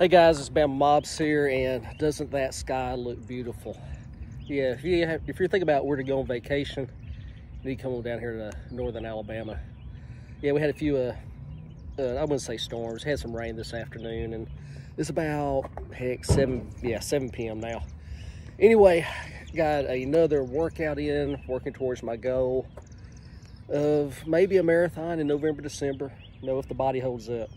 Hey guys, it's Bama Mobs here, and doesn't that sky look beautiful? Yeah, if, you have, if you're thinking about where to go on vacation, you need to come on down here to northern Alabama. Yeah, we had a few, uh, uh, I wouldn't say storms, had some rain this afternoon, and it's about, heck, 7, yeah, 7 p.m. now. Anyway, got another workout in, working towards my goal of maybe a marathon in November, December. Know if the body holds up.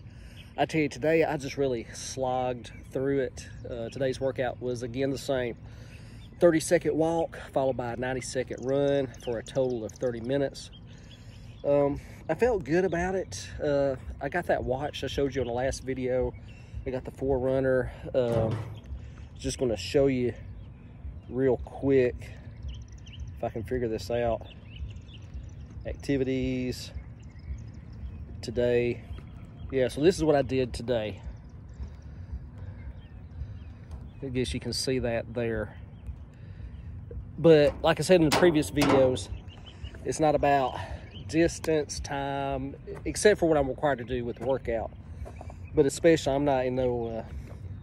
I tell you, today I just really slogged through it. Uh, today's workout was again the same 30 second walk, followed by a 90 second run for a total of 30 minutes. Um, I felt good about it. Uh, I got that watch I showed you in the last video. I got the Forerunner. Um, just going to show you real quick if I can figure this out. Activities today yeah, so this is what I did today. I guess you can see that there. But like I said in the previous videos, it's not about distance, time, except for what I'm required to do with the workout. But especially, I'm not in no uh,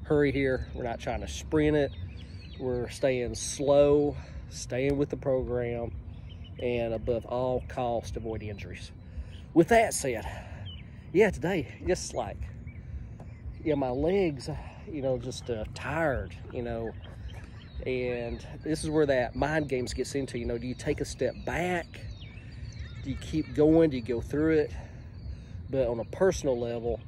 hurry here. We're not trying to sprint it. We're staying slow, staying with the program, and above all cost, avoid injuries. With that said, yeah, today, just like, yeah, my legs, you know, just uh, tired, you know, and this is where that mind games gets into, you know, do you take a step back? Do you keep going? Do you go through it? But on a personal level,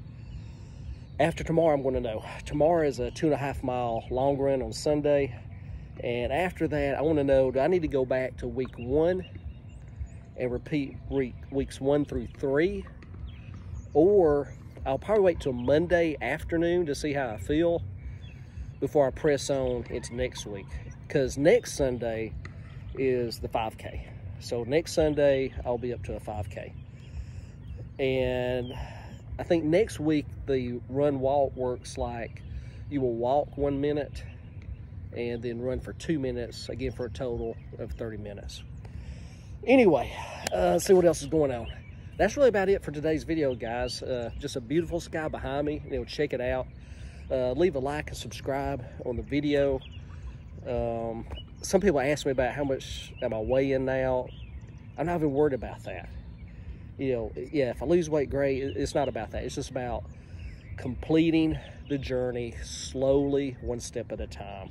after tomorrow, I'm going to know. Tomorrow is a two and a half mile long run on Sunday. And after that, I want to know, do I need to go back to week one and repeat week, weeks one through three? Or I'll probably wait till Monday afternoon to see how I feel before I press on into next week. Because next Sunday is the 5K. So next Sunday, I'll be up to a 5K. And I think next week, the run walk works like you will walk one minute and then run for two minutes, again for a total of 30 minutes. Anyway, uh, see what else is going on that's really about it for today's video, guys. Uh, just a beautiful sky behind me. You know, check it out. Uh, leave a like and subscribe on the video. Um, some people ask me about how much am I weighing now. I'm not even worried about that. You know, yeah, if I lose weight, great. It's not about that. It's just about completing the journey slowly, one step at a time.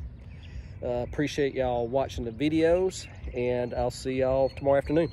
Uh, appreciate y'all watching the videos, and I'll see y'all tomorrow afternoon.